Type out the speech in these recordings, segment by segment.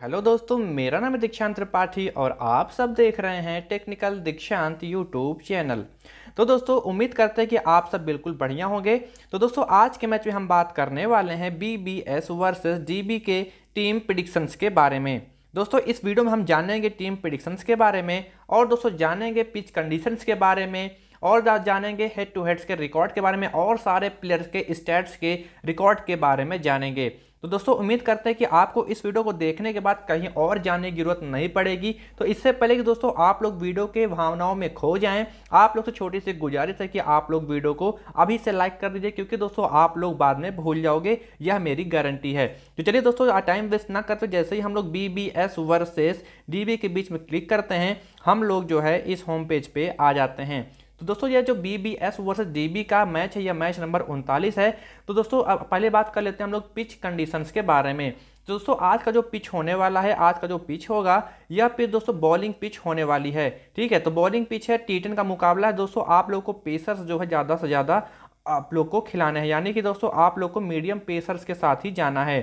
Hello दोस्तों, मेरा नाम है दीक्षांत त्रिपाठी और आप सब देख रहे हैं टेक्निकल दीक्षांत यूट्यूब चैनल। तो दोस्तों, उम्मीद करते हैं कि आप सब बिल्कुल बढ़िया होंगे। तो दोस्तों, आज के मैच में हम बात करने वाले हैं B B S versus D B के टीम प्रिडिक्शंस के बारे में। दोस्तों, इस वीडियो में हम जानेंगे टीम प्रिडिक्शंस के बारे में और दोस्तों, जानेंगे पिच कंडीशंस के बारे में और जानेंगे हेड टू हेड्स के रिकॉर्ड के बारे में और सारे प्लेयर्स के स्टैट्स के रिकॉर्ड के बारे में जानेंगे। तो दोस्तों, उम्मीद करते हैं कि आपको इस वीडियो को देखने के बाद कहीं और जाने की ज़रूरत नहीं पड़ेगी। तो इससे पहले कि दोस्तों, आप लोग वीडियो के भावनाओं में खो जाएँ, आप लोग से छोटी सी गुजारिश है कि आप लोग वीडियो को अभी से लाइक कर दीजिए, क्योंकि दोस्तों, आप लोग बाद में भूल जाओगे, यह मेरी गारंटी है। तो चलिए दोस्तों टाइम वेस्ट ना करते, जैसे ही हम लोग B B S versus DB के बीच में क्लिक करते हैं, हम लोग जो है इस होम पेज पे आ जाते हैं। तो दोस्तों, ये जो B B S versus D B का मैच है यह मैच नंबर उनतालीस है। तो दोस्तों, अब पहले बात कर लेते हैं हम लोग पिच कंडीशंस के बारे में। तो दोस्तों, आज का जो पिच होने वाला है, आज का जो पिच होगा, यह पिच दोस्तों बॉलिंग पिच होने वाली है। ठीक है तो बॉलिंग पिच है टी का मुकाबला है। दोस्तों, आप लोग को पेसर्स जो है, ज़्यादा से ज़्यादा आप लोग को खिलाना है। यानी कि दोस्तों, आप लोग को मीडियम पेसर्स के साथ ही जाना है।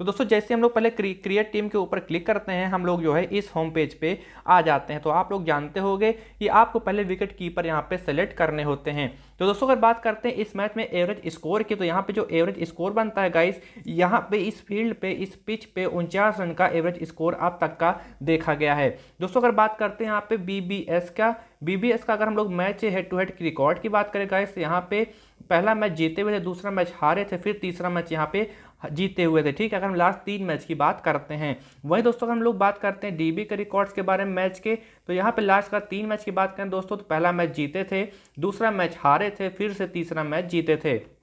तो दोस्तों, जैसे हम लोग पहले क्रिएट टीम के ऊपर क्लिक करते हैं, हम लोग जो है इस होम पेज पे आ जाते हैं। तो आप लोग जानते होंगे कि आपको पहले विकेट कीपर यहाँ पे सेलेक्ट करने होते हैं। तो दोस्तों, अगर बात करते हैं इस मैच में एवरेज स्कोर की तो यहाँ पे जो एवरेज स्कोर बनता है गाइस यहाँ पे इस फ़ील्ड पे, इस पिच पे उनचास रन का एवरेज स्कोर अब तक का देखा गया है। दोस्तों, अगर बात करते हैं यहाँ पे बीबीएस का बीबीएस का अगर हम लोग मैच हेड टू हेड की रिकॉर्ड की बात करें गाइस यहाँ पे पहला मैच जीते हुए थे, दूसरा मैच हारे थे, फिर तीसरा मैच यहाँ पे जीते हुए थे। ठीक है, अगर हम लास्ट तीन मैच की बात करते हैं, वहीं दोस्तों अगर हम लोग बात करते हैं डीबी के रिकॉर्ड्स के बारे में मैच के। तो यहाँ पे लास्ट का तीन मैच की बात करें दोस्तों तो पहला मैच जीते थे, दूसरा मैच हारे थे, फिर से तीसरा मैच जीते थे।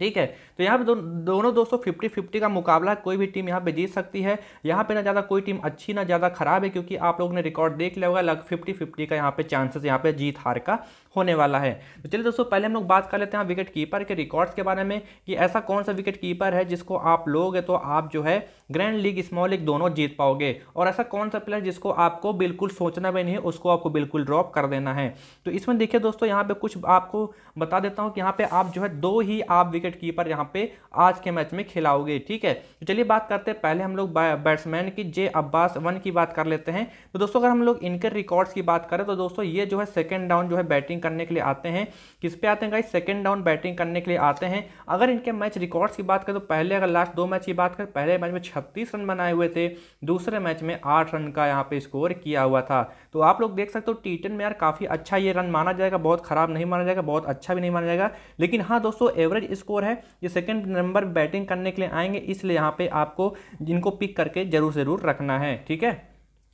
ठीक है? तो यहाँ पे दो, दोनों दोस्तों फिफ्टी फिफ्टी का मुकाबला कोई भी टीम यहाँ पे जीत सकती है। यहाँ पे ना ज़्यादा कोई टीम अच्छी ना ज़्यादा खराब है क्योंकि आप लोगों ने रिकॉर्ड देख लिया होगा लग फिफ्टी फिफ्टी का यहाँ पे चांसेस यहाँ पे जीत हार का होने वाला है। तो चलिए दोस्तों पहले हम लोग बात कर लेते हैं विकेट कीपर के रिकॉर्ड्स के बारे में कि ऐसा कौन सा विकेट कीपर है जिसको आप लोगे तो आप जो है ग्रैंड लीग स्मॉल लीग दोनों जीत पाओगे। और ऐसा कौन सा प्लेयर जिसको आपको बिल्कुल सोचना भी नहीं है उसको आपको बिल्कुल ड्रॉप कर देना है। तो इसमें देखिए दोस्तों यहाँ पे कुछ आपको बता देता हूँ कि यहाँ पे आप जो है दो ही आप विकेट कीपर यहाँ पे आज के मैच में खिलाओगे, ठीक है? तो चलिए बात करते हैं। पहले हम लोग बैट्समैन की जे अब्बास वन की बात कर लेते हैं। तो दोस्तों, अगर हम लोग इनके रिकॉर्ड्स की बात करें तो दोस्तों, ये जो है सेकेंड डाउन जो है बैटिंग बैटिंग करने के लिए आते हैं। किस पे आते हैं गाइस सेकंड डाउन बैटिंग करने के लिए आते हैं। अगर इनके मैच रिकॉर्ड्स की बात करें तो पहले अगर लास्ट दो मैच की बात करें, पहले मैच में छत्तीस रन बनाए हुए थे। दूसरे मैच में आठ रन का यहाँ पे स्कोर किया हुआ था। तो आप लोग देख सकते हो टी में यार काफ़ी अच्छा ये रन माना जाएगा। बहुत ख़राब नहीं माना जाएगा, बहुत अच्छा भी नहीं माना जाएगा। लेकिन हाँ दोस्तों एवरेज स्कोर है, ये सेकेंड नंबर बैटिंग करने के लिए आएँगे, इसलिए यहाँ पे आपको जिनको पिक करके ज़रूर ज़रूर रखना है, ठीक है?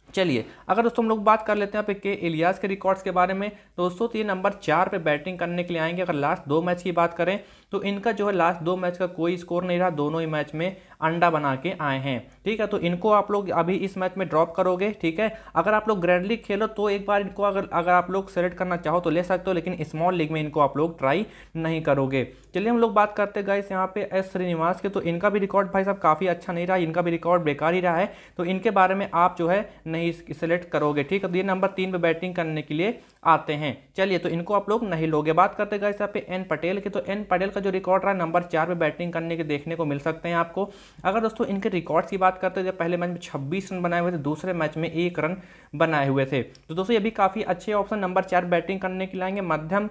चलिए, अगर दोस्तों हम लोग बात कर लेते हैं यहाँ पे के इलियास के रिकॉर्ड्स के बारे में, दोस्तों तो ये नंबर चार पे बैटिंग करने के लिए आएँगे। अगर लास्ट दो मैच की बात करें तो इनका जो है लास्ट दो मैच का कोई स्कोर नहीं रहा, दोनों ही मैच में अंडा बना के आए हैं। ठीक है तो इनको आप लोग अभी इस मैच में ड्रॉप करोगे, ठीक है? अगर आप लोग ग्रैंड लीग खेलो तो एक बार इनको अगर अगर आप लोग सेलेक्ट करना चाहो तो ले सकते हो, लेकिन स्मॉल लीग में इनको आप लोग ट्राई नहीं करोगे। चलिए हम लोग बात करते गए यहाँ पे एस श्रीनिवास के तो इनका भी रिकॉर्ड भाई साहब काफ़ी अच्छा नहीं रहा, इनका भी रिकॉर्ड बेकार ही रहा है तो इनके बारे में आप जो है नहीं सेलेक्ट करोगे, ठीक है? तो ये नंबर तीन पे बैटिंग करने के लिए आते हैं। चलिए तो इनको आप लोग नहीं लोगे। बात करते गाइस यहाँ पे एन पटेल के तो एन पटेल का जो रिकॉर्ड रहा है नंबर चार पे बैटिंग करने के, देखने को मिल सकते हैं आपको। अगर दोस्तों इनके रिकॉर्ड्स की बात करते हैं, जब पहले मैच में छब्बीस रन बनाए हुए थे, दूसरे मैच में एक रन बनाए हुए थे। तो दोस्तों ये भी काफ़ी अच्छे ऑप्शन नंबर चार बैटिंग करने के लिए आएँगे। मध्यम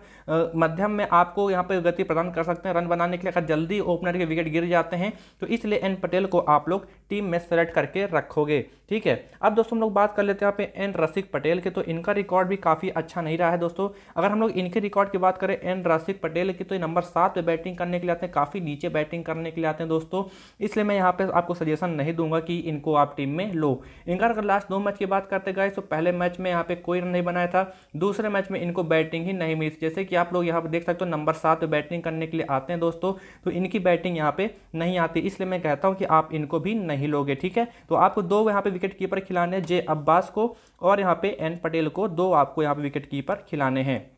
मध्यम में आपको यहाँ पे गति प्रदान कर सकते हैं रन बनाने के लिए। अगर जल्दी ओपनर के विकेट गिर जाते हैं तो इसलिए एन पटेल को आप लोग टीम में सेलेक्ट करके रखोगे। ठीक है? अब दोस्तों हम लोग बात कर लेते हैं यहाँ पे एन रसिक पटेल के। तो इनका रिकॉर्ड भी काफ़ी अच्छा नहीं रहा है दोस्तों। अगर हम लोग इनके रिकॉर्ड की बात करें एन रसिक पटेल की तो नंबर सात पे बैटिंग करने के लिए आते हैं, काफ़ी नीचे बैटिंग करने के लिए आते हैं दोस्तों। इसलिए मैं यहाँ पे आपको सजेशन नहीं दूँगा कि इनको आप टीम में लो। इनका अगर लास्ट दो मैच की बात करते गए तो पहले मैच में यहाँ पे कोई रन नहीं बनाया था। दूसरे मैच में इनको बैटिंग ही नहीं मिली जैसे कि आप लोग यहाँ पर देख सकते हो नंबर सात बैटिंग करने के लिए आते हैं दोस्तों तो इनकी बैटिंग यहाँ पे नहीं आती। इसलिए मैं कहता हूँ कि आप इनको भी नहीं लोगे, ठीक है? तो आपको दो यहाँ पे विकेट कीपर खिलाने जे अब्बास को और यहाँ पे एन पटेल को। दो आपको यहाँ पे विकेट कीपर खिलाने हैं।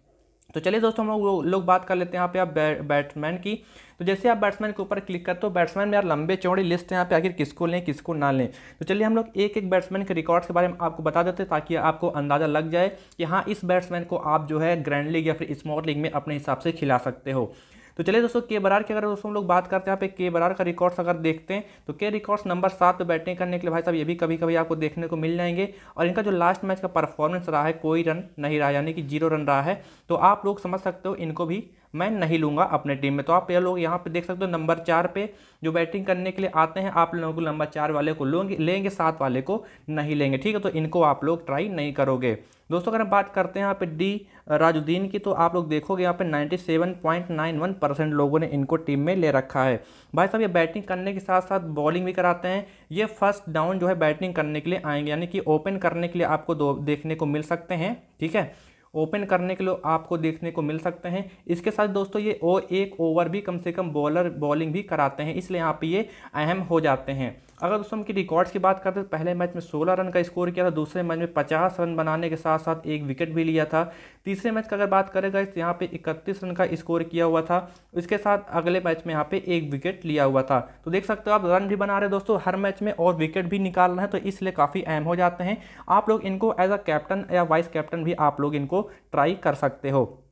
तो चलिए दोस्तों हम लोग लोग बात कर लेते हैं यहाँ पे आप बैट्समैन की। तो जैसे आप बैट्समैन के ऊपर क्लिक करते हो बैट्समैन में यार लंबे चौड़ी लिस्ट है यहाँ पे आखिर किसको लें, किसको ना लें। तो चलिए हम लोग एक एक बैट्समैन के रिकॉर्ड्स के बारे में आपको बता देते हैं ताकि आपको अंदाज़ा लग जाए कि हाँ इस बैट्समैन को आप जो है ग्रैंड लीग या फिर स्मॉल लीग में अपने हिसाब से खिला सकते हो। तो चलिए दोस्तों के बरार की अगर दोस्तों हम लोग बात करते हैं, यहाँ पे के बरार का रिकॉर्ड्स अगर देखते हैं तो के रिकॉर्ड्स नंबर सात पे बैटिंग करने के लिए भाई साहब ये भी कभी कभी आपको देखने को मिल जाएँगे। और इनका जो लास्ट मैच का परफॉर्मेंस रहा है, कोई रन नहीं रहा, यानी कि ज़ीरो रन रहा है। तो आप लोग समझ सकते हो, इनको भी मैं नहीं लूँगा अपने टीम में। तो आप ये लोग यहाँ पे देख सकते हो नंबर चार पे जो बैटिंग करने के लिए आते हैं, आप लोगों को नंबर चार वाले को लोगे, लेंगे, सात वाले को नहीं लेंगे। ठीक है तो इनको आप लोग ट्राई नहीं करोगे। दोस्तों, अगर हम बात करते हैं यहाँ पे डी राजुद्दीन की तो आप लोग देखोगे यहाँ पे 97.91 परसेंट लोगों ने इनको टीम में ले रखा है। भाई साहब, ये बैटिंग करने के साथ साथ बॉलिंग भी कराते हैं। ये फ़र्स्ट डाउन जो है बैटिंग करने के लिए आएँगे, यानी कि ओपन करने के लिए आपको दो देखने को मिल सकते हैं। ठीक है ओपन करने के लिए आपको देखने को मिल सकते हैं। इसके साथ दोस्तों ये ओ एक ओवर भी कम से कम बॉलर, बॉलिंग भी कराते हैं, इसलिए यहाँ पे ये अहम हो जाते हैं। अगर दोस्तों उनकी रिकॉर्ड्स की बात करते हैं, पहले मैच में 16 रन का स्कोर किया था, दूसरे मैच में 50 रन बनाने के साथ साथ एक विकेट भी लिया था। तीसरे मैच का अगर बात करेगा इस यहाँ पे 31 रन का स्कोर किया हुआ था। इसके साथ अगले मैच में यहाँ पे एक विकेट लिया हुआ था। तो देख सकते हो आप, रन भी बना रहे दोस्तों, हर मैच में और विकेट भी निकाल रहे हैं तो इसलिए काफ़ी अहम हो जाते हैं। आप लोग इनको एज अ कैप्टन या वाइस कैप्टन भी आप लोग इनको ट्राई कर सकते हो।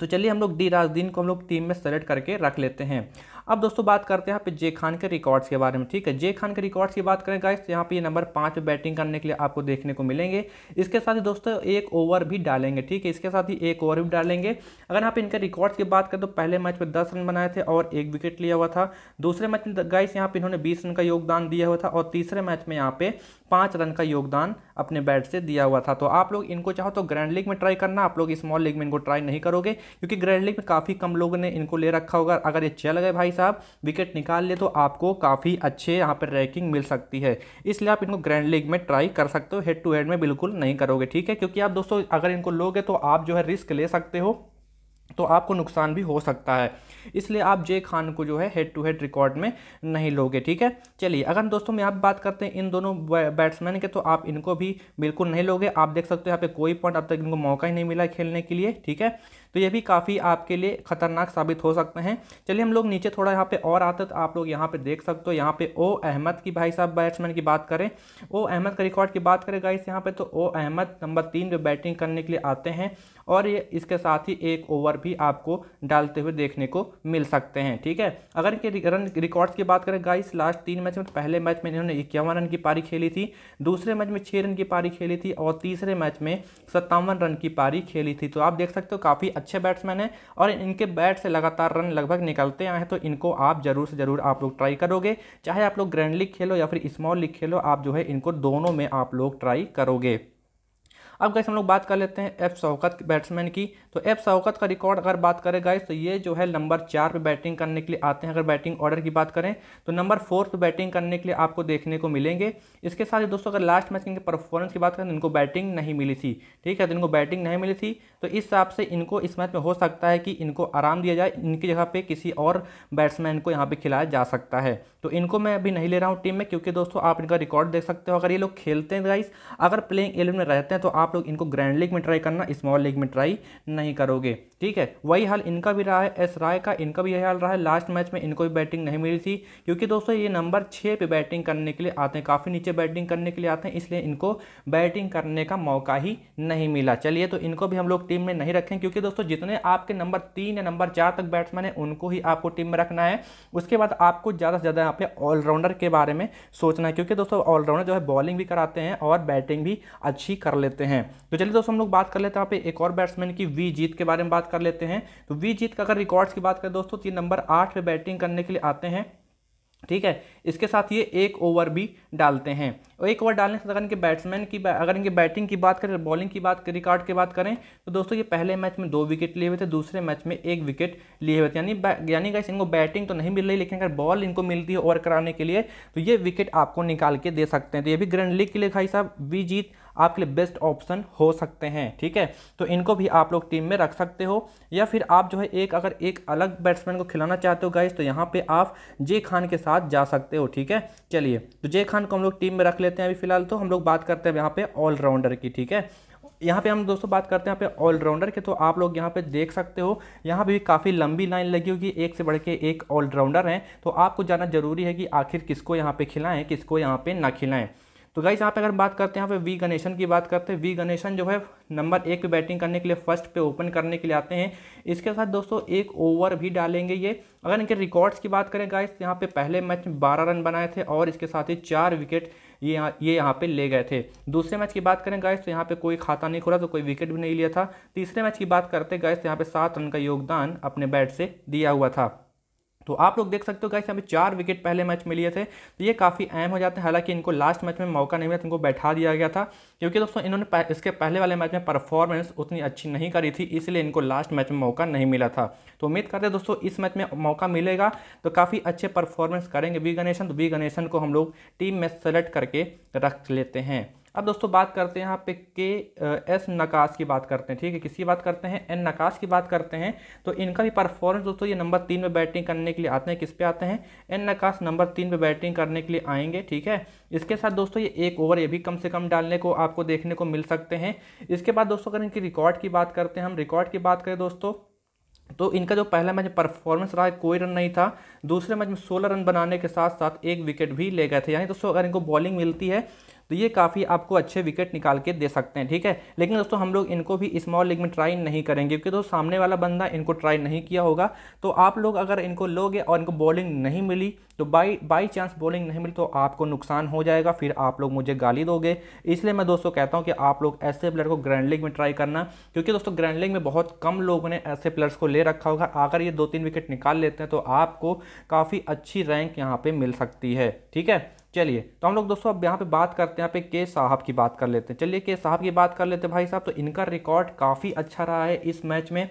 तो चलिए हम लोग डी राजदीन को हम लोग टीम में सेलेक्ट करके रख लेते हैं। अब दोस्तों बात करते हैं यहाँ पे जे खान के रिकॉर्ड्स के बारे में, ठीक है? जे खान के रिकॉर्ड्स की बात करें गाइस तो यहाँ पे ये नंबर पाँच पे बैटिंग करने के लिए आपको देखने को मिलेंगे। इसके साथ ही दोस्तों एक ओवर भी डालेंगे, ठीक है? इसके साथ ही एक ओवर भी डालेंगे। अगर यहाँ पे इनके रिकॉर्ड्स की बात करें तो पहले मैच में दस रन बनाए थे और एक विकेट लिया हुआ था। दूसरे मैच में गाइस यहाँ पे इन्होंने बीस रन का योगदान दिया हुआ था और तीसरे मैच में यहाँ पे पाँच रन का योगदान अपने बैट से दिया हुआ था। तो आप लोग इनको चाहो तो ग्रैंड लीग में ट्राई करना, आप लोग स्मॉल लीग में इनको ट्राई नहीं करोगे, क्योंकि ग्रैंड लीग में काफ़ी कम लोगों ने इनको ले रखा होगा। अगर ये चल गए भाई साहब विकेट निकाल ले तो आपको काफ़ी अच्छे यहाँ पर रैंकिंग मिल सकती है। इसलिए आप इनको ग्रैंड लीग में ट्राई कर सकते हो हेड टू हेड में बिल्कुल नहीं करोगे, ठीक है? क्योंकि आप दोस्तों, अगर इनको लोगे तो आप जो है रिस्क ले सकते हो तो आपको नुकसान भी हो सकता है। इसलिए आप जे खान को जो है हेड टू हेड रिकॉर्ड में नहीं लोगे, ठीक है? चलिए, अगर दोस्तों मैं आप बात करते हैं इन दोनों बैट्समैन के तो आप इनको भी बिल्कुल नहीं लोगे। आप देख सकते हो यहाँ पे कोई पॉइंट अब तक इनको मौका ही नहीं मिला खेलने के लिए, ठीक है? तो ये भी काफ़ी आपके लिए खतरनाक साबित हो सकते हैं। चलिए हम लोग नीचे थोड़ा यहाँ पे और आते तो आप लोग यहाँ पे देख सकते हो। यहाँ पे ओ अहमद की भाई साहब बैट्समैन की बात करें। ओ अहमद का रिकॉर्ड की बात करें गाइस यहाँ पे तो ओ अहमद नंबर तीन पे बैटिंग करने के लिए आते हैं और ये इसके साथ ही एक ओवर भी आपको डालते हुए देखने को मिल सकते हैं, ठीक है? अगर इनके रन रिकॉर्ड्स की बात करें गाइस लास्ट तीन मैच में तो पहले मैच में इन्होंने इक्यावन रन की पारी खेली थी, दूसरे मैच में छः रन की पारी खेली थी और तीसरे मैच में सत्तावन रन की पारी खेली थी। तो आप देख सकते हो काफ़ी अच्छे बैट्समैन हैं और इनके बैट से लगातार रन लगभग निकलते आए हैं तो इनको आप ज़रूर से ज़रूर आप लोग ट्राई करोगे। चाहे आप लोग ग्रैंड लीग खेलो या फिर स्मॉल लीग खेलो, आप जो है इनको दोनों में आप लोग ट्राई करोगे। अब गैस हम लोग बात कर लेते हैं एफ़ शौकत बैट्समैन की। तो एफ़ शौकत का रिकॉर्ड अगर बात करें गाइस तो ये जो है नंबर चार पे बैटिंग करने के लिए आते हैं। अगर बैटिंग ऑर्डर की बात करें तो नंबर फोर पे बैटिंग करने के लिए आपको देखने को मिलेंगे। इसके साथ ही दोस्तों, अगर लास्ट मैच इनके परफॉर्मेंस की बात करें तो इनको बैटिंग नहीं मिली थी। ठीक है तो इनको बैटिंग नहीं मिली थी। तो इस हिसाब से इनको इस मैच में हो सकता है कि इनको आराम दिया जाए, इनकी जगह पर किसी और बैट्समैन को यहाँ पर खिलाया जा सकता है। तो इनको मैं अभी नहीं ले रहा हूँ टीम में, क्योंकि दोस्तों, आप इनका रिकॉर्ड देख सकते हो। अगर ये लोग खेलते हैं गाइस अगर प्लेइंग एलेवन में रहते हैं तो आप लोग इनको ग्रैंड लीग में ट्राई करना स्मॉल लीग में ट्राई नहीं करोगे। ठीक है? वही हाल इनका भी रहा है, एस राय का इनका भी यही हाल रहा है। लास्ट मैच में इनको भी बैटिंग नहीं मिली थी, क्योंकि दोस्तों ये नंबर छः पे बैटिंग करने के लिए आते हैं। काफ़ी नीचे बैटिंग करने के लिए आते हैं, इसलिए इनको बैटिंग करने का मौका ही नहीं मिला। चलिए तो इनको भी हम लोग टीम में नहीं रखें, क्योंकि दोस्तों जितने आपके नंबर तीन या नंबर चार तक बैट्समैन है, उनको ही आपको टीम में रखना है। उसके बाद आपको ज़्यादा से ज़्यादा यहाँ पे ऑलराउंडर के बारे में सोचना है, क्योंकि दोस्तों ऑलराउंडर जो है बॉलिंग भी कराते हैं और बैटिंग भी अच्छी कर लेते हैं। तो चलिए दोस्तों, हम लोग बात कर लेते हैं यहाँ पे एक और बैट्समैन की वी जीत के बारे में बात कर लेते हैं। तो वी जीत का अगर रिकॉर्ड्स की बात करें दोस्तों तीन नंबर आठ पे बैटिंग करने के लिए आते हैं। ठीक है? इसके साथ ये एक ओवर भी डालते हैं। और एक ओवर डालने से अगर इनके बैट्समैन की अगर इनके बैटिंग की बात करें बॉलिंग की बात रिकॉर्ड की बात करें तो दोस्तों ये पहले मैच में दो विकेट लिए हुए थे, दूसरे मैच में एक विकेट लिए हुए थे। यानी यानी गाइस इनको बैटिंग तो नहीं मिल रही, लेकिन अगर बॉल इनको मिलती है ओवर कराने के लिए तो ये विकेट आपको निकाल के दे सकते हैं। तो ये भी ग्रैंड लीग के लिए भाई साहब वी जीत आपके लिए बेस्ट ऑप्शन हो सकते हैं, ठीक है? तो इनको भी आप लोग टीम में रख सकते हो। या फिर आप जो है एक, अगर एक अलग बैट्समैन को खिलाना चाहते हो गाइस तो यहाँ पे आप जे खान के साथ जा सकते हो, ठीक है? चलिए तो जे खान को हम लोग टीम में रख लेते हैं अभी फ़िलहाल। तो हम लोग बात करते हैं यहाँ पे ऑलराउंडर की, ठीक है? यहाँ पे हम दोस्तों बात करते हैं यहाँ पे ऑलराउंडर के। तो आप लोग यहाँ पे देख सकते हो, यहाँ पे भी काफ़ी लंबी लाइन लगी होगी, एक से बढ़ के एक ऑलराउंडर हैं। तो आपको जानना ज़रूरी है कि आखिर किसको यहाँ पे खिलाएँ, किसको यहाँ पे ना खिलाएँ। तो गाइस यहाँ पे अगर बात करते हैं, यहाँ पे वी गणेशन की बात करते हैं। वी गणेशन जो है नंबर एक पे बैटिंग करने के लिए फ़र्स्ट पे ओपन करने के लिए आते हैं। इसके साथ दोस्तों, एक ओवर भी डालेंगे ये। अगर इनके रिकॉर्ड्स की बात करें गाइस यहाँ पे पहले मैच में बारह रन बनाए थे और इसके साथ ही चार विकेट ये यहाँ ये यहाँ पे ले गए थे। दूसरे मैच की बात करें गाइस तो यहाँ पे कोई खाता नहीं खोला तो कोई विकेट भी नहीं लिया था। तीसरे मैच की बात करते गाइस तो यहाँ पे सात रन का योगदान अपने बैट से दिया हुआ था। तो आप लोग देख सकते हो गाइस पे चार विकेट पहले मैच में लिए थे तो ये काफ़ी अहम हो जाते हैं। हालाँकि इनको लास्ट मैच में मौका नहीं मिला तो इनको बैठा दिया गया था। क्योंकि दोस्तों, इन्होंने इसके पहले वाले मैच में परफॉर्मेंस उतनी अच्छी नहीं करी थी, इसलिए इनको लास्ट मैच में मौका नहीं मिला था। तो उम्मीद करते हैं दोस्तों, इस मैच में मौका मिलेगा। तो काफ़ी अच्छे परफॉर्मेंस करेंगे। बी गणेशन तो बी गणेशन को हम लोग टीम में सेलेक्ट करके रख लेते हैं। अब दोस्तों बात करते हैं यहाँ पे के एस नकाश की बात करते हैं, ठीक है? किसकी बात करते हैं? एन नकाश की बात करते हैं। तो इनका भी परफॉर्मेंस दोस्तों ये नंबर तीन में बैटिंग करने के लिए आते हैं। किस पे आते हैं? एन नकाश नंबर तीन पे बैटिंग करने के लिए आएँगे, ठीक है? इसके साथ दोस्तों ये एक ओवर ये भी कम से कम डालने को, आपको देखने को मिल सकते हैं। इसके बाद दोस्तों अगर इनकी रिकॉर्ड की बात करते हैं, हम रिकॉर्ड की बात करें दोस्तों तो इनका जो पहला मैच परफॉर्मेंस रहा है, कोई रन नहीं था। दूसरे मैच में सोलह रन बनाने के साथ साथ एक विकेट भी ले गए थे। यानी दोस्तों अगर इनको बॉलिंग मिलती है तो ये काफ़ी आपको अच्छे विकेट निकाल के दे सकते हैं, ठीक है? लेकिन दोस्तों, हम लोग इनको भी स्मॉल लीग में ट्राई नहीं करेंगे, क्योंकि दोस्तों, सामने वाला बंदा इनको ट्राई नहीं किया होगा। तो आप लोग अगर इनको लोगे और इनको बॉलिंग नहीं मिली तो बाई बाई चांस बॉलिंग नहीं मिली तो आपको नुकसान हो जाएगा, फिर आप लोग मुझे गाली दोगे। इसलिए मैं दोस्तों कहता हूँ कि आप लोग ऐसे प्लेयर को ग्रैंड लीग में ट्राई करना, क्योंकि दोस्तों ग्रैंड लीग में बहुत कम लोगों ने ऐसे प्लेयर्स को ले रखा होगा। अगर ये दो तीन विकेट निकाल लेते हैं तो आपको काफ़ी अच्छी रैंक यहाँ पर मिल सकती है, ठीक है? चलिए तो हम लोग दोस्तों अब यहाँ पे बात करते हैं, यहाँ पे के साहब की बात कर लेते हैं। चलिए, के साहब की बात कर लेते हैं भाई साहब तो इनका रिकॉर्ड काफ़ी अच्छा रहा है इस मैच में,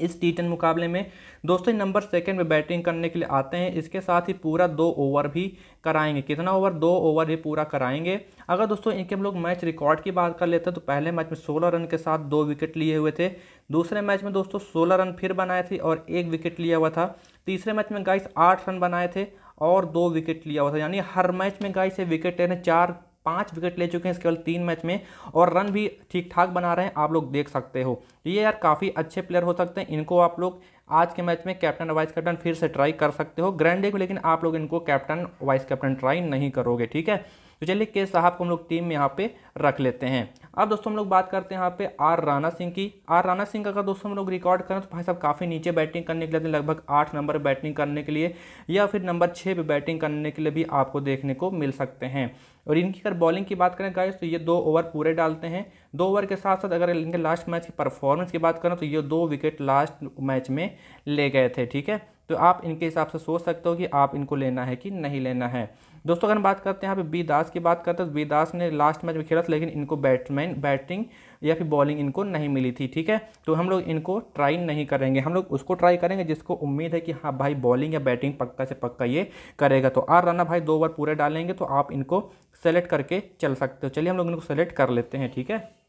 इस टी टेन मुकाबले में। दोस्तों नंबर सेकंड में बैटिंग करने के लिए आते हैं, इसके साथ ही पूरा दो ओवर भी कराएँगे। कितना ओवर दो ओवर भी पूरा कराएँगे। अगर दोस्तों, इनके हम लोग मैच रिकॉर्ड की बात कर लेते हैं तो पहले मैच में 16 रन के साथ दो विकेट लिए हुए थे। दूसरे मैच में दोस्तों 16 रन फिर बनाए थे और एक विकेट लिया हुआ था। तीसरे मैच में गाइस आठ रन बनाए थे। और दो विकेट लिया हुआ था। यानी हर मैच में गाइस ये विकेट लेने चार, पाँच विकेट ले चुके हैं, इसके केवल तीन मैच में, और रन भी ठीक ठाक बना रहे हैं, आप लोग देख सकते हो। ये यार काफ़ी अच्छे प्लेयर हो सकते हैं, इनको आप लोग आज के मैच में कैप्टन वाइस कैप्टन फिर से ट्राई कर सकते हो। ग्रैंड डे को, लेकिन आप लोग इनको कैप्टन वाइस कैप्टन ट्राई नहीं करोगे, ठीक है? तो चलिए के साहब को हम लोग टीम में यहाँ पे रख लेते हैं। अब दोस्तों हम लोग बात करते हैं यहाँ पे आर राणा सिंह की। आर राणा सिंह का अगर दोस्तों हम लोग रिकॉर्ड करें तो भाई साहब काफ़ी नीचे बैटिंग करने के लिए लगभग आठ नंबर बैटिंग करने के लिए या फिर नंबर छः पे बैटिंग करने के लिए भी आपको देखने को मिल सकते हैं। और इनकी अगर बॉलिंग की बात करें गाइस तो ये दो ओवर पूरे डालते हैं। दो ओवर के साथ साथ अगर इनके लास्ट मैच की परफॉर्मेंस की बात करें तो ये दो विकेट लास्ट मैच में ले गए थे, ठीक है? तो आप इनके हिसाब से सोच सकते हो कि आप इनको लेना है कि नहीं लेना है। दोस्तों, अगर हम बात करते हैं यहाँ पे बी दास की बात करते हैं तो बी दास ने लास्ट मैच में खेला था, लेकिन इनको बैट्समैन बैटिंग या फिर बॉलिंग इनको नहीं मिली थी, ठीक है? तो हम लोग इनको ट्राई नहीं करेंगे। हम लोग उसको ट्राई करेंगे जिसको उम्मीद है कि हाँ भाई बॉलिंग या बैटिंग पक्का से पक्का ये करेगा। तो आर राना भाई दो ओवर पूरे डालेंगे तो आप इनको सेलेक्ट करके चल सकते हो। चलिए हम लोग इनको सेलेक्ट कर लेते हैं, ठीक है?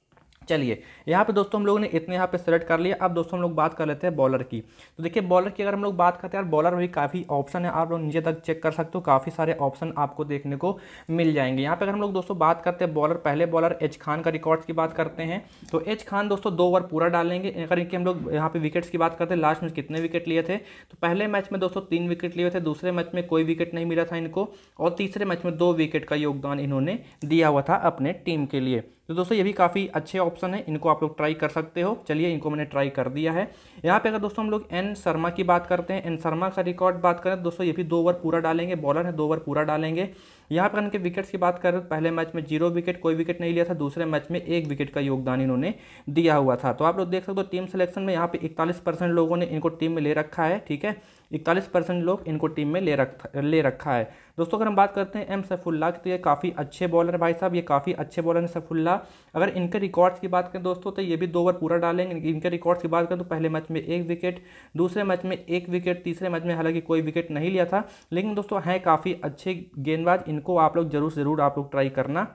चलिए, यहाँ पे दोस्तों हम लोगों ने इतने यहाँ पे सेलेक्ट कर लिया। अब दोस्तों हम लोग बात कर लेते हैं बॉलर की। तो देखिए बॉलर की अगर हम लोग बात करते हैं यार बॉलर भी काफ़ी ऑप्शन है। आप लोग नीचे तक चेक कर सकते हो। काफ़ी सारे ऑप्शन आपको देखने को मिल जाएँगे। यहाँ पे अगर हम लोग दोस्तों बात करते हैं बॉलर पहले बॉलर एच खान का रिकॉर्ड्स की बात करते हैं। तो एच खान दोस्तों दो ओवर पूरा डालेंगे। अगर इनके हम लोग यहाँ पर विकेट्स की बात करते हैं लास्ट में कितने विकेट लिए थे? तो पहले मैच में दोस्तों तीन विकेट लिए थे। दूसरे मैच में कोई विकेट नहीं मिला था इनको। और तीसरे मैच में दो विकेट का योगदान इन्होंने दिया हुआ था अपने टीम के लिए। तो दोस्तों, ये भी काफ़ी अच्छे ऑप्शन है। इनको आप लोग ट्राई कर सकते हो। चलिए, इनको मैंने ट्राई कर दिया है। यहाँ पे अगर दोस्तों हम लोग एन शर्मा की बात करते हैं एन शर्मा का रिकॉर्ड बात करें, दोस्तों ये भी दो ओवर पूरा डालेंगे। बॉलर है, दो ओवर पूरा डालेंगे। यहाँ पर इनके विकेट्स की बात करें तो पहले मैच में ज़ीरो विकेट कोई विकेट नहीं लिया था। दूसरे मैच में एक विकेट का योगदान इन्होंने दिया हुआ था। तो आप लोग देख सकते हो टीम सिलेक्शन में यहाँ पे इकतालीस लोगों ने इनको टीम में ले रखा है, ठीक है? इकतालीस परसेंट लोग इनको टीम में ले रखा ले रखा है। दोस्तों, अगर हम बात करते हैं एम सैफुल्ला की तो ये काफ़ी अच्छे बॉलर है भाई साहब, ये काफ़ी अच्छे बॉलर हैं सैफुल्ला अगर इनके रिकॉर्ड्स की बात करें दोस्तों तो ये भी दो ओवर पूरा डालेंगे इनके रिकॉर्ड्स की बात करें तो पहले मैच में एक विकेट, दूसरे मैच में एक विकेट, तीसरे मैच में हालाँकि कोई विकेट नहीं लिया था। लेकिन दोस्तों, हैं काफ़ी अच्छे गेंदबाज, इनको आप लोग ज़रूर ज़रूर आप लोग ट्राई करना।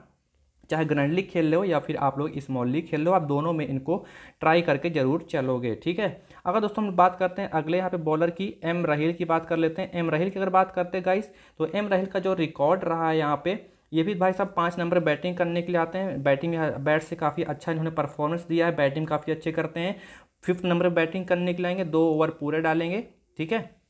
चाहे ग्रैंड लीग खेल लो या फिर आप लोग स्मॉल लीग खेल लो आप दोनों में इनको ट्राई करके ज़रूर चलोगे, ठीक है? अगर दोस्तों हम बात करते हैं अगले यहाँ पे बॉलर की, एम राहिल की बात कर लेते हैं। एम राहिल की अगर बात करते हैं गाइस तो एम राहिल का जो रिकॉर्ड रहा है यहाँ पे, ये भी भाई साहब पाँच नंबर बैटिंग करने के लिए आते हैं। बैटिंग बैट से काफ़ी अच्छा इन्होंने परफॉर्मेंस दिया है बैटिंग काफ़ी अच्छे करते हैं। फिफ्थ नंबर बैटिंग करने के लिए आएँगे, दो ओवर पूरे डालेंगे, ठीक है?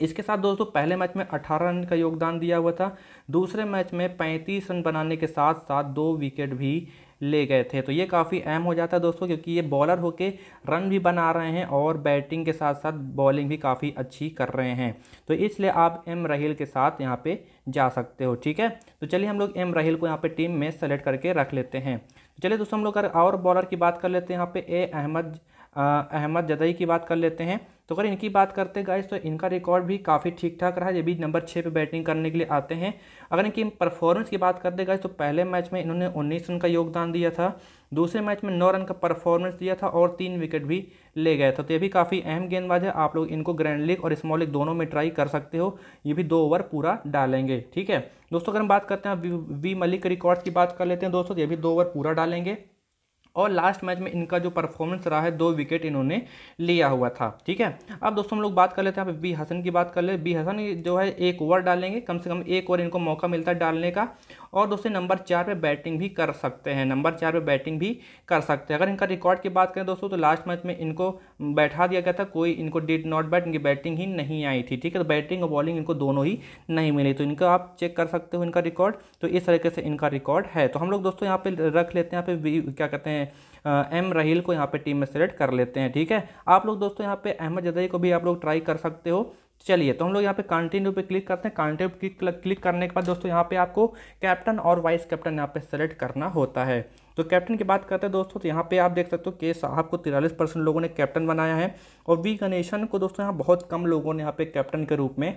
इसके साथ दोस्तों, पहले मैच में 18 रन का योगदान दिया हुआ था। दूसरे मैच में 35 रन बनाने के साथ साथ दो विकेट भी ले गए थे। तो ये काफ़ी अहम हो जाता है दोस्तों, क्योंकि ये बॉलर होके रन भी बना रहे हैं और बैटिंग के साथ साथ बॉलिंग भी काफ़ी अच्छी कर रहे हैं। तो इसलिए आप एम रहील के साथ यहाँ पे जा सकते हो, ठीक है? तो चलिए हम लोग एम रहील को यहाँ पे टीम में सेलेक्ट करके रख लेते हैं। चलिए दोस्तों, हम लोग अगर और बॉलर की बात कर लेते हैं, यहाँ पे ए अहमद अहमद जदई की बात कर लेते हैं। तो अगर इनकी बात करते गाइस तो इनका रिकॉर्ड भी काफ़ी ठीक ठाक रहा है। ये भी नंबर छः पे बैटिंग करने के लिए आते हैं। अगर इनकी परफॉर्मेंस की बात करते गाइस तो पहले मैच में इन्होंने उन्नीस रन का योगदान दिया था। दूसरे मैच में नौ रन का परफॉर्मेंस दिया था और तीन विकेट भी ले गया था। तो ये भी काफ़ी अहम गेंदबाज है। आप लोग इनको ग्रैंड लीग और स्मॉल लीग दोनों में ट्राई कर सकते हो। ये भी दो ओवर पूरा डालेंगे ठीक है? दोस्तों अगर हम बात करते हैं वी, मलिक रिकॉर्ड्स की बात कर लेते हैं। दोस्तों ये भी दो ओवर पूरा डालेंगे। और लास्ट मैच में इनका जो परफॉर्मेंस रहा है, दो विकेट इन्होंने लिया हुआ था, ठीक है? अब दोस्तों हम लोग बात कर लेते हैं बी हसन की बात कर ले। बी हसन जो है एक ओवर डालेंगे, कम से कम एक ओवर इनको मौका मिलता है डालने का। और दोस्तों नंबर चार पे बैटिंग भी कर सकते हैं, नंबर चार पे बैटिंग भी कर सकते हैं। अगर इनका रिकॉर्ड की बात करें दोस्तों तो लास्ट मैच में इनको बैठा दिया गया था, कोई इनको डिड नॉट बैट इनकी बैटिंग ही नहीं आई थी, ठीक है? तो बैटिंग और बॉलिंग इनको दोनों ही नहीं मिली तो इनका आप चेक कर सकते हो इनका रिकॉर्ड तो इस तरीके से इनका रिकॉर्ड है। तो हम लोग दोस्तों यहाँ पे रख लेते हैं, यहाँ पे क्या कहते हैं एम रहील को यहाँ पे टीम में सेलेक्ट कर लेते हैं, ठीक है? आप लोग दोस्तों यहाँ पे अहमद जदई को भी आप लोग ट्राई कर सकते हो चलिए तो हम लोग यहाँ पे कंटिन्यू पे क्लिक करते हैं। कंटिन्यू पे क्लिक करने के बाद दोस्तों यहाँ पे आपको कैप्टन और वाइस कैप्टन यहाँ पे सेलेक्ट करना होता है। तो कैप्टन की बात करते हैं दोस्तों तो यहाँ पे आप देख सकते हो के साहब को तिरालीस परसेंट लोगों ने कैप्टन बनाया है और वी गणेशन को दोस्तों यहाँ बहुत कम लोगों ने यहाँ पे कैप्टन के रूप में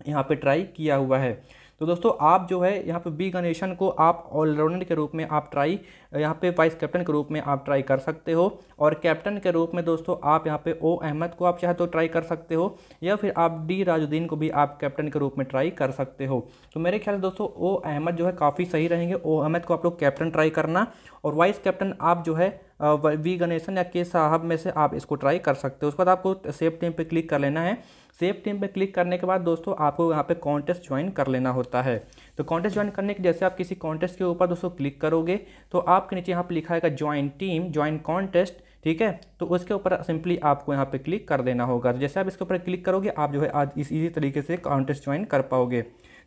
यहाँ पे ट्राई किया हुआ है। तो दोस्तों, आप जो है यहाँ पे बी गणेशन को आप ऑलराउंडर के रूप में आप ट्राई यहाँ पे वाइस कैप्टन के रूप में आप ट्राई कर सकते हो। और कैप्टन के रूप में दोस्तों, आप यहाँ पे ओ अहमद को आप चाहे तो ट्राई कर सकते हो, या फिर आप डी राजुद्दीन को भी आप कैप्टन के रूप में ट्राई कर सकते हो। तो मेरे ख्याल से दोस्तों ओ अहमद जो है काफ़ी सही रहेंगे। ओ अहमद को आप लोग कैप्टन ट्राई करना और वाइस कैप्टन आप जो है वी गणेशन या के साहब में से आप इसको ट्राई कर सकते हो। उसके बाद आपको सेफ़ टीम पे क्लिक कर लेना है। सेफ़ टीम पे क्लिक करने के बाद दोस्तों आपको यहाँ पे कॉन्टेस्ट ज्वाइन कर लेना होता है। तो कॉन्टेस्ट ज्वाइन करने के जैसे आप किसी कॉन्टेस्ट के ऊपर दोस्तों क्लिक करोगे तो आपके नीचे यहाँ पर लिखा है ज्वाइन टीम ज्वाइन कॉन्टेस्ट ठीक है? तो उसके ऊपर सिंपली आपको यहाँ पे क्लिक कर देना होगा। तो जैसे आप इसके ऊपर क्लिक करोगे, आप जो है आज इस इजी तरीके से कॉन्टेस्ट ज्वाइन कर पाओगे।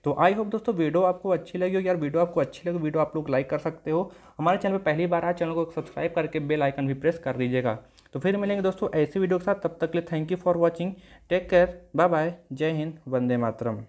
तो आई होप दोस्तों वीडियो आपको अच्छी लगी हो यार वीडियो आपको अच्छी लगी, वीडियो आप लोग लाइक कर सकते हो। हमारे चैनल पर पहली बार आए, चैनल को सब्सक्राइब करके बेल आइकन भी प्रेस कर दीजिएगा। तो फिर मिलेंगे दोस्तों ऐसी वीडियो के साथ। तब तक के लिए thank you for watching take care bye bye जय हिंद वंदे मातरम